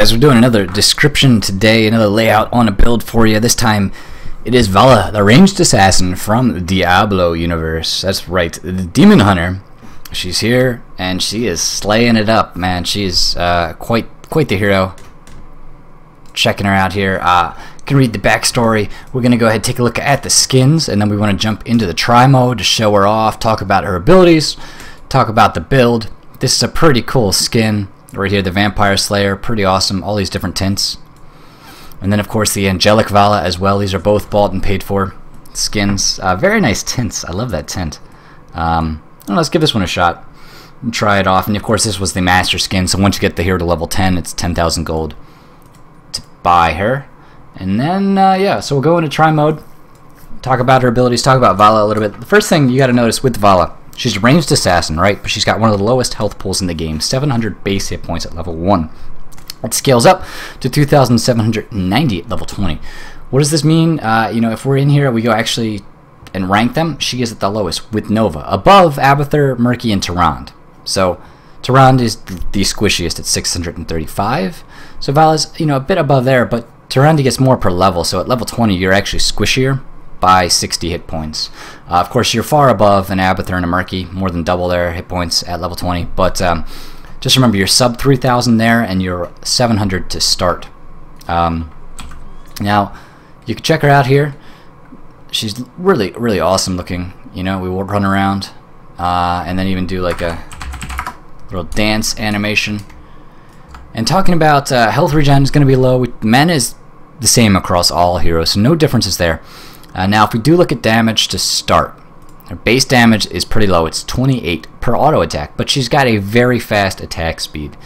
guys, we're doing another description today, another layout on a build for you. This time it is Valla, the ranged assassin from Diablo universe. That's right, the demon hunter. She's here and she is slaying it up, man. She's uh, quite quite the hero. Checking her out here. Uh, can read the backstory. We're gonna go ahead and take a look at the skins, and then we want to jump into the try mode to show her off, talk about her abilities, talk about the build. This is a pretty cool skin. Right here, the Vampire Slayer, pretty awesome. All these different tints. And then, of course, the Angelic Valla as well. These are both bought and paid for skins. Uh, very nice tints. I love that tint. Um, let's give this one a shot and try it off. And, of course, this was the Master skin. So once you get the hero to level 10, it's 10,000 gold to buy her. And then, uh, yeah, so we'll go into try mode. Talk about her abilities. Talk about Valla a little bit. The first thing you got to notice with Valla She's a ranged assassin, right? But she's got one of the lowest health pools in the game, 700 base hit points at level 1. It scales up to 2,790 at level 20. What does this mean? Uh, you know, if we're in here, we go actually and rank them, she is at the lowest with Nova, above Abathur, Murky, and Tyrande. So Tyrande is the squishiest at 635. So Valla's, you know, a bit above there, but Tyrande gets more per level, so at level 20 you're actually squishier by 60 hit points. Uh, of course, you're far above an Abathur and a Murky, more than double their hit points at level 20, but um, just remember you're sub 3,000 there and you're 700 to start. Um, now, you can check her out here. She's really, really awesome looking. You know, we will run around uh, and then even do like a little dance animation. And talking about uh, health regen is going to be low. Men is the same across all heroes, so no differences there. Uh, now, if we do look at damage to start, her base damage is pretty low. It's 28 per auto attack, but she's got a very fast attack speed.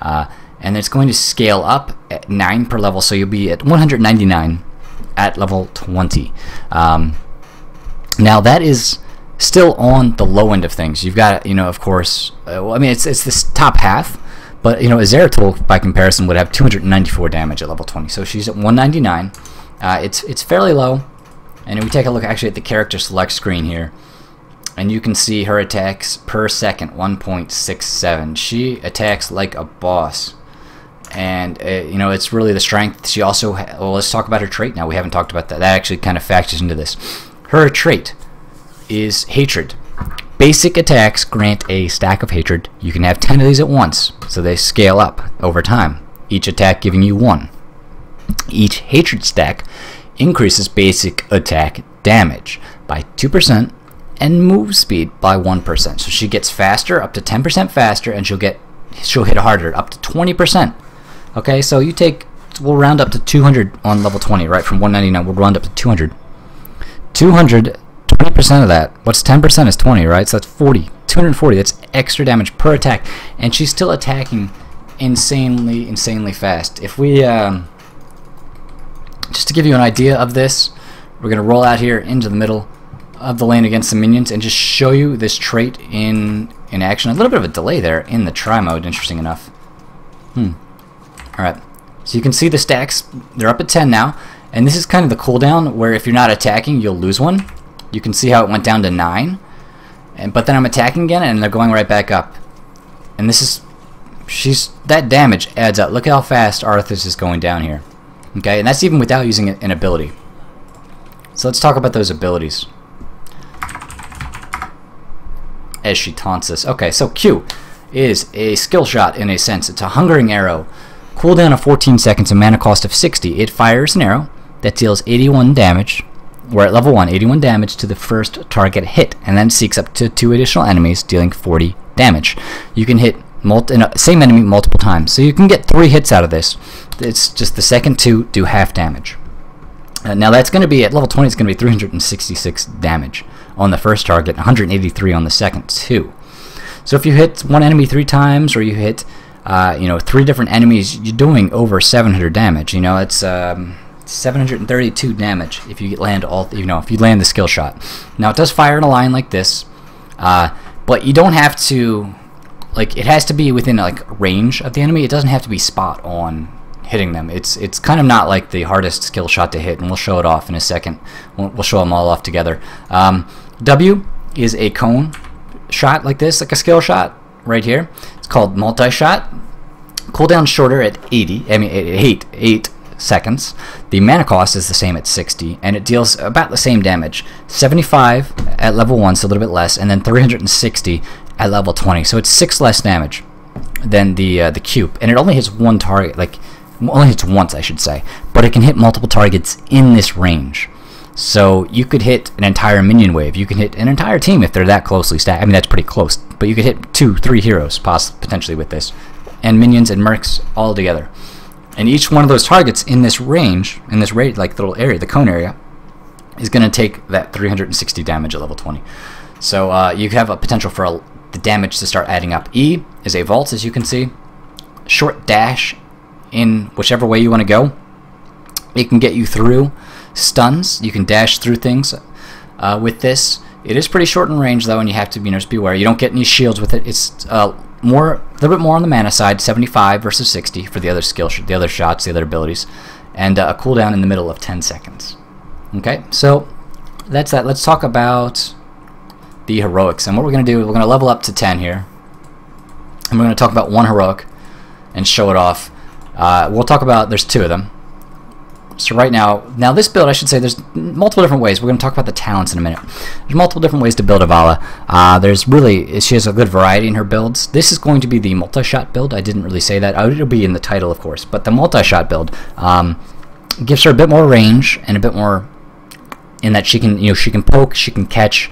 Uh, and it's going to scale up at 9 per level, so you'll be at 199 at level 20. Um, now, that is still on the low end of things. You've got, you know, of course, uh, well, I mean, it's, it's this top half, but, you know, Azeratul, by comparison, would have 294 damage at level 20. So she's at 199. Uh, it's, it's fairly low. And we take a look actually at the character select screen here, and you can see her attacks per second 1.67. She attacks like a boss. And, uh, you know, it's really the strength. She also, well, let's talk about her trait now. We haven't talked about that. That actually kind of factors into this. Her trait is hatred. Basic attacks grant a stack of hatred. You can have 10 of these at once, so they scale up over time, each attack giving you one. Each hatred stack increases basic attack damage by 2% and move speed by 1%. So she gets faster, up to 10% faster, and she'll get she'll hit harder, up to 20%. Okay, so you take we'll round up to 200 on level 20, right? From 199, we'll round up to 200. 200, 20% of that. What's 10% is 20, right? So that's 40. 240. That's extra damage per attack, and she's still attacking insanely, insanely fast. If we um, just to give you an idea of this, we're going to roll out here into the middle of the lane against the minions and just show you this trait in in action. A little bit of a delay there in the try mode, interesting enough. Hmm. Alright. So you can see the stacks, they're up at 10 now, and this is kind of the cooldown where if you're not attacking, you'll lose one. You can see how it went down to 9, and but then I'm attacking again and they're going right back up. And this is, she's, that damage adds up. Look how fast Arthas is going down here. Okay, and that's even without using an ability. So let's talk about those abilities. As she taunts us. Okay, so Q is a skill shot in a sense. It's a hungering arrow. Cooldown of 14 seconds and mana cost of 60. It fires an arrow that deals 81 damage. We're at level 1, 81 damage to the first target hit, and then seeks up to two additional enemies, dealing 40 damage. You can hit multi same enemy multiple times. So you can get three hits out of this. It's just the second two do half damage. Uh, now that's going to be, at level 20, it's going to be 366 damage on the first target, 183 on the second two. So if you hit one enemy three times, or you hit, uh, you know, three different enemies, you're doing over 700 damage. You know, it's um, 732 damage if you land all, you know, if you land the skill shot. Now it does fire in a line like this, uh, but you don't have to like it has to be within like range of the enemy. It doesn't have to be spot on hitting them. It's it's kind of not like the hardest skill shot to hit, and we'll show it off in a second. We'll, show them all off together. Um, w is a cone shot like this, like a skill shot right here. It's called multi-shot. Cooldown shorter at 80, I mean 8, 8 seconds. The mana cost is the same at 60, and it deals about the same damage. 75 at level 1, so a little bit less, and then 360 at level 20. So it's 6 less damage than the uh, the cube, and it only hits one target, like only hits once, I should say, but it can hit multiple targets in this range. So you could hit an entire minion wave. You can hit an entire team if they're that closely stacked. I mean, that's pretty close, but you could hit two, three heroes potentially with this, and minions and mercs all together. And each one of those targets in this range, in this rate, like little area, the cone area, is going to take that 360 damage at level 20. So uh, you have a potential for a, the damage to start adding up. E is a vault, as you can see. Short dash in whichever way you want to go. It can get you through stuns. You can dash through things uh, with this. It is pretty short in range though, and you have to you know beware. You don't get any shields with it. It's uh, more a little bit more on the mana side, 75 versus 60 for the other skill, the other shots, the other abilities, and uh, a cooldown in the middle of 10 seconds. Okay, so that's that. Let's talk about the heroics and what we're gonna do. Is we're gonna level up to 10 here, and we're gonna talk about one heroic and show it off. Uh, we'll talk about there's two of them. So right now, now this build, I should say, there's multiple different ways. We're going to talk about the talents in a minute. There's multiple different ways to build a Valla. Uh, there's really, she has a good variety in her builds. This is going to be the multi-shot build. I didn't really say that. Oh, it'll be in the title, of course. But the multi-shot build um, gives her a bit more range and a bit more in that she can, you know, she can poke, she can catch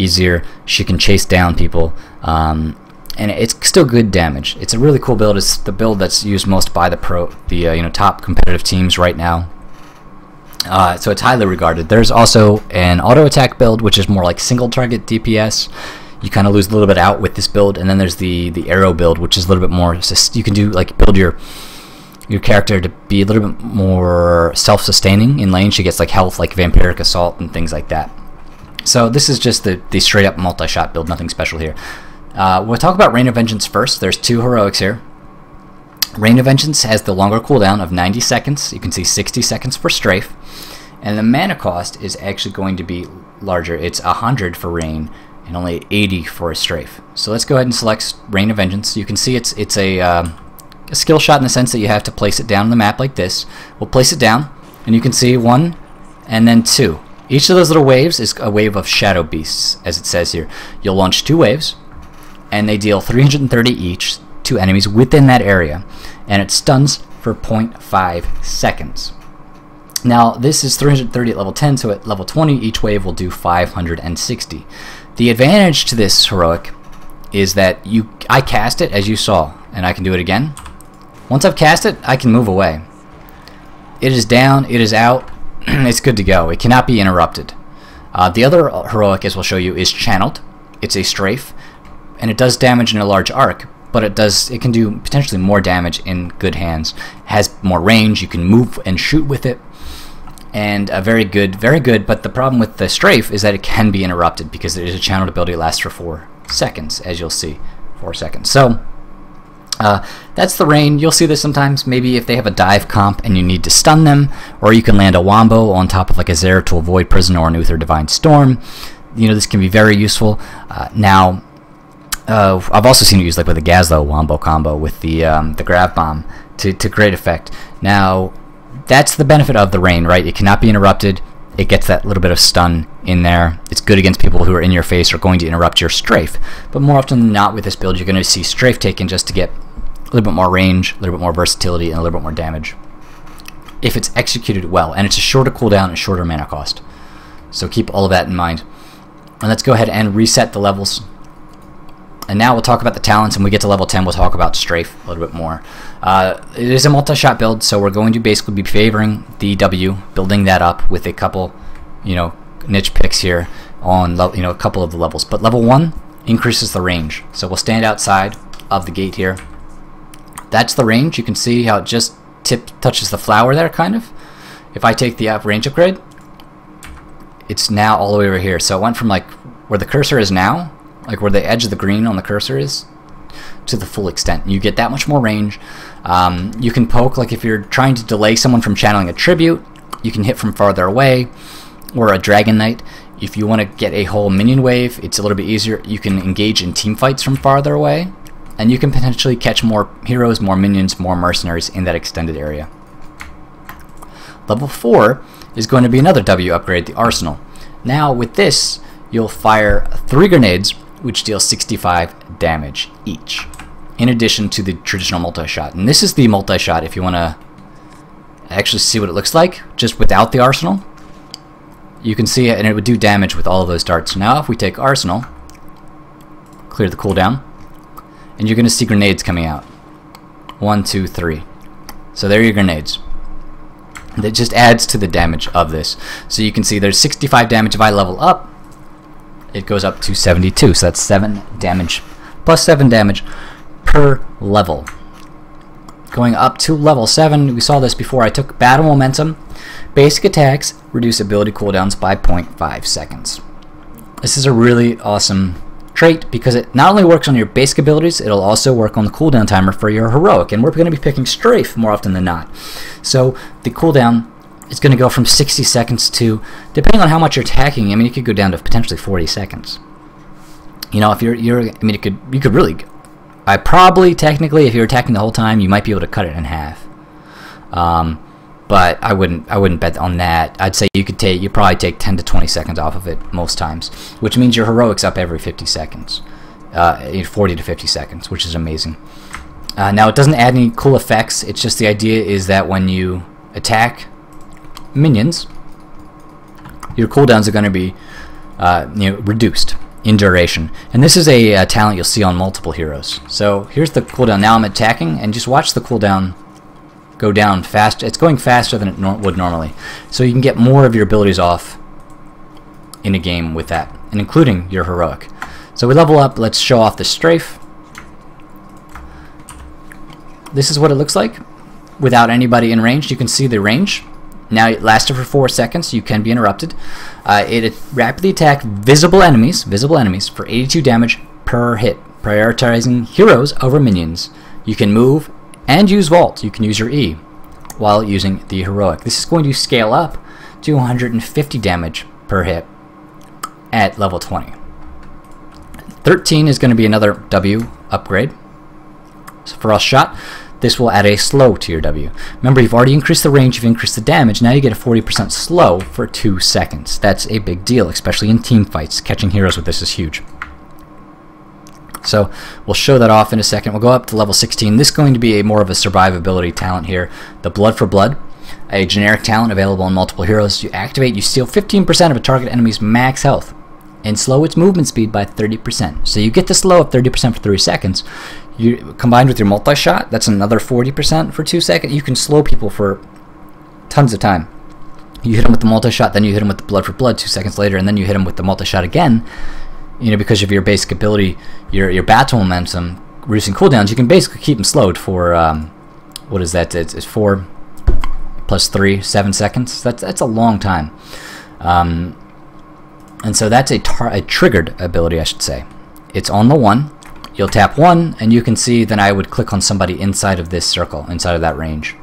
easier, she can chase down people. Um, and it's still good damage. It's a really cool build. It's the build that's used most by the pro, the uh, you know top competitive teams right now. Uh, so it's highly regarded. There's also an auto attack build, which is more like single target DPS. You kind of lose a little bit out with this build, and then there's the the arrow build, which is a little bit more. You can do like build your your character to be a little bit more self-sustaining in lane. She gets like health, like vampiric assault, and things like that. So this is just the the straight up multi-shot build. Nothing special here. Uh, we'll talk about Rain of Vengeance first. There's two heroics here. Rain of Vengeance has the longer cooldown of 90 seconds. You can see 60 seconds for strafe. And the mana cost is actually going to be larger. It's 100 for Rain and only 80 for a strafe. So let's go ahead and select Rain of Vengeance. You can see it's it's a, uh, a skill shot in the sense that you have to place it down on the map like this. We'll place it down, and you can see one and then two. Each of those little waves is a wave of Shadow Beasts, as it says here. You'll launch two waves and they deal 330 each to enemies within that area, and it stuns for 0.5 seconds. Now, this is 330 at level 10, so at level 20, each wave will do 560. The advantage to this heroic is that you I cast it as you saw, and I can do it again. Once I've cast it, I can move away. It is down, it is out, it's good to go. It cannot be interrupted. Uh, the other heroic, as we'll show you, is channeled. It's a strafe and it does damage in a large arc, but it does it can do potentially more damage in good hands. has more range, you can move and shoot with it, and a very good, very good. But the problem with the strafe is that it can be interrupted because it is a channeled ability that lasts for four seconds, as you'll see, four seconds. So. Uh, that's the rain. You'll see this sometimes, maybe if they have a dive comp and you need to stun them, or you can land a wombo on top of like a Zeratul Void Prison or an Uther Divine Storm. You know, this can be very useful. Uh, now, uh, I've also seen it used like with the Gazlowe wombo combo with the um, the grav bomb to, to great effect. Now, that's the benefit of the rain, right? It cannot be interrupted. It gets that little bit of stun in there. It's good against people who are in your face or going to interrupt your strafe. But more often than not with this build, you're going to see strafe taken just to get a little bit more range, a little bit more versatility, and a little bit more damage. If it's executed well, and it's a shorter cooldown and shorter mana cost. So keep all of that in mind. And let's go ahead and reset the levels and now we'll talk about the talents, and we get to level 10, we'll talk about Strafe a little bit more. Uh, it is a multi-shot build, so we're going to basically be favoring the W, building that up with a couple, you know, niche picks here on, you know, a couple of the levels. But level 1 increases the range. So we'll stand outside of the gate here. That's the range. You can see how it just tip touches the flower there, kind of. If I take the up range upgrade, it's now all the way over here. So it went from like where the cursor is now like where the edge of the green on the cursor is, to the full extent. You get that much more range. Um, you can poke, like if you're trying to delay someone from channeling a tribute, you can hit from farther away, or a Dragon Knight. If you want to get a whole minion wave, it's a little bit easier. You can engage in team fights from farther away, and you can potentially catch more heroes, more minions, more mercenaries in that extended area. Level 4 is going to be another W upgrade, the Arsenal. Now with this, you'll fire 3 grenades which deal 65 damage each, in addition to the traditional multi-shot. And this is the multi-shot if you want to actually see what it looks like, just without the Arsenal. You can see it, and it would do damage with all of those darts. Now if we take Arsenal, clear the cooldown, and you're going to see grenades coming out. One, two, three. So there are your grenades. That just adds to the damage of this. So you can see there's 65 damage if I level up. It goes up to 72. So that's 7 damage plus 7 damage per level. Going up to level 7, we saw this before. I took battle momentum. Basic attacks reduce ability cooldowns by 0.5 seconds. This is a really awesome trait because it not only works on your basic abilities, it'll also work on the cooldown timer for your heroic. And we're going to be picking strafe more often than not. So the cooldown is going to go from 60 seconds to, depending on how much you're attacking, I mean, it could go down to potentially 40 seconds. You know, if you're, you're I mean, it could, you could really, I probably, technically, if you're attacking the whole time, you might be able to cut it in half. Um, but I wouldn't I wouldn't bet on that. I'd say you could take you probably take 10 to 20 seconds off of it most times, which means your heroics up every 50 seconds, uh, 40 to 50 seconds, which is amazing. Uh, now it doesn't add any cool effects. It's just the idea is that when you attack minions, your cooldowns are going to be uh, you know reduced in duration. And this is a, a talent you'll see on multiple heroes. So here's the cooldown. Now I'm attacking, and just watch the cooldown go down fast. It's going faster than it nor would normally. So you can get more of your abilities off in a game with that, and including your heroic. So we level up. Let's show off the strafe. This is what it looks like without anybody in range. You can see the range. Now it lasted for 4 seconds. You can be interrupted. Uh, it rapidly attacked visible enemies, visible enemies for 82 damage per hit, prioritizing heroes over minions. You can move and use Vault. You can use your E while using the Heroic. This is going to scale up to 150 damage per hit at level 20. 13 is going to be another W upgrade. So Frost Shot, this will add a slow to your W. Remember, you've already increased the range, you've increased the damage, now you get a 40% slow for 2 seconds. That's a big deal, especially in team fights. Catching heroes with this is huge. So we'll show that off in a second. We'll go up to level 16. This is going to be a more of a survivability talent here. The Blood for Blood, a generic talent available on multiple heroes. You activate, you steal 15% of a target enemy's max health and slow its movement speed by 30%. So you get to slow up 30% for 3 seconds. You Combined with your multi-shot, that's another 40% for 2 seconds. You can slow people for tons of time. You hit them with the multi-shot, then you hit them with the blood for blood 2 seconds later, and then you hit them with the multi-shot again you know, because of your basic ability, your your battle momentum, reducing cooldowns, you can basically keep them slowed for um, what is that? It's, it's four plus three, seven seconds. That's that's a long time, um, and so that's a, a triggered ability, I should say. It's on the one. You'll tap one, and you can see. Then I would click on somebody inside of this circle, inside of that range.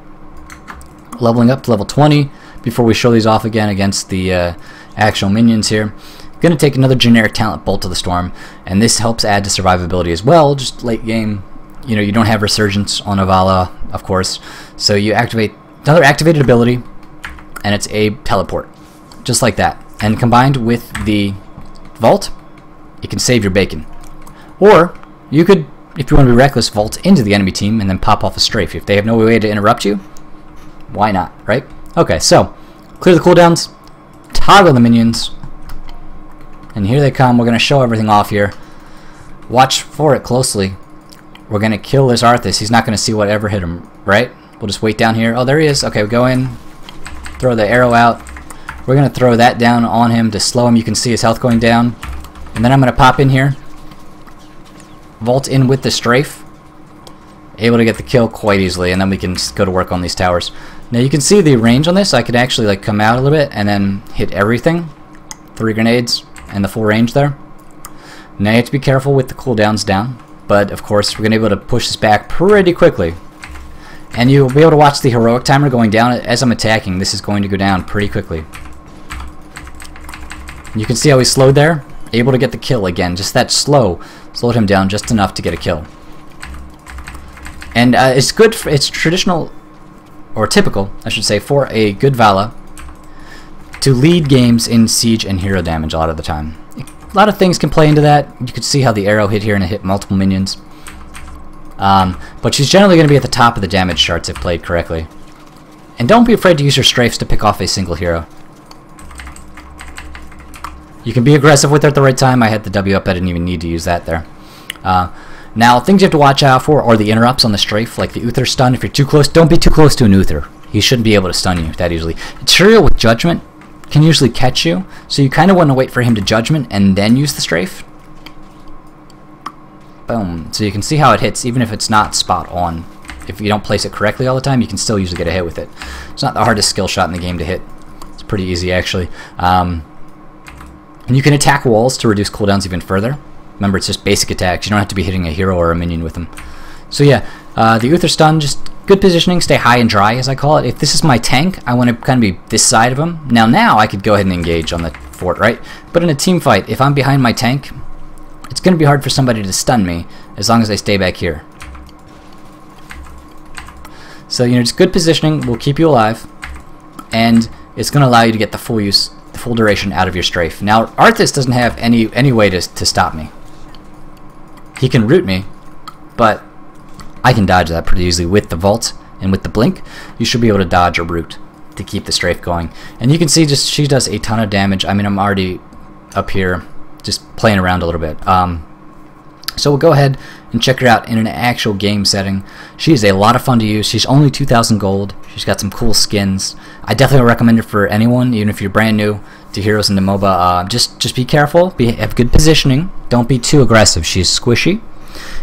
Leveling up to level 20 before we show these off again against the uh, actual minions here. Going to take another generic talent, Bolt of the Storm, and this helps add to survivability as well, just late game. You know, you don't have Resurgence on Avala, of course, so you activate another activated ability, and it's a teleport, just like that. And combined with the Vault, it can save your bacon. Or, you could, if you want to be reckless, vault into the enemy team and then pop off a strafe. If they have no way to interrupt you, why not, right? Okay, so, clear the cooldowns, toggle the minions, and here they come. We're going to show everything off here. Watch for it closely. We're going to kill this Arthas. He's not going to see whatever hit him, right? We'll just wait down here. Oh, there he is. Okay, we go in. Throw the arrow out. We're going to throw that down on him to slow him. You can see his health going down. And then I'm going to pop in here. Vault in with the strafe. Able to get the kill quite easily. And then we can go to work on these towers. Now you can see the range on this. I could actually like come out a little bit and then hit everything. Three grenades and the full range there. Now you have to be careful with the cooldowns down, but of course we're going to be able to push this back pretty quickly. And you'll be able to watch the heroic timer going down as I'm attacking. This is going to go down pretty quickly. You can see how he slowed there. Able to get the kill again. Just that slow slowed him down just enough to get a kill. And uh, it's good, for, it's traditional, or typical, I should say, for a good Valla to lead games in siege and hero damage a lot of the time. A lot of things can play into that. You can see how the arrow hit here and it hit multiple minions. Um, but she's generally going to be at the top of the damage charts if played correctly. And don't be afraid to use your strafes to pick off a single hero. You can be aggressive with her at the right time. I had the W up, I didn't even need to use that there. Uh, now, things you have to watch out for are the interrupts on the strafe, like the Uther stun. If you're too close, don't be too close to an Uther. He shouldn't be able to stun you that easily. Material with Judgment can usually catch you, so you kind of want to wait for him to Judgment and then use the strafe. Boom. So you can see how it hits, even if it's not spot on. If you don't place it correctly all the time, you can still usually get a hit with it. It's not the hardest skill shot in the game to hit. It's pretty easy, actually. Um, and you can attack walls to reduce cooldowns even further. Remember, it's just basic attacks. You don't have to be hitting a hero or a minion with them. So yeah, uh, the Uther Stun, just good positioning, stay high and dry, as I call it. If this is my tank, I want to kind of be this side of him. Now, now I could go ahead and engage on the fort, right? But in a team fight, if I'm behind my tank, it's going to be hard for somebody to stun me as long as I stay back here. So, you know, just good positioning will keep you alive, and it's going to allow you to get the full use, the full duration out of your strafe. Now, Arthas doesn't have any, any way to, to stop me. He can root me, but I can dodge that pretty easily with the Vault and with the Blink. You should be able to dodge a root to keep the strafe going. And you can see just she does a ton of damage. I mean, I'm already up here just playing around a little bit. Um, so we'll go ahead and check her out in an actual game setting. She is a lot of fun to use. She's only 2,000 gold. She's got some cool skins. I definitely recommend her for anyone, even if you're brand new to Heroes and the MOBA. Uh, just just be careful. Be, have good positioning. Don't be too aggressive. She's squishy,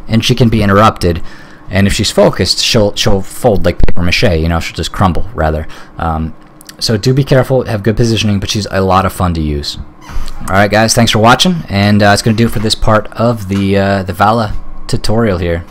and she can be interrupted. And if she's focused, she'll she'll fold like paper mache. You know, she'll just crumble rather. Um, so do be careful. Have good positioning, but she's a lot of fun to use. Alright guys, thanks for watching, and uh, it's going to do it for this part of the, uh, the Valla tutorial here.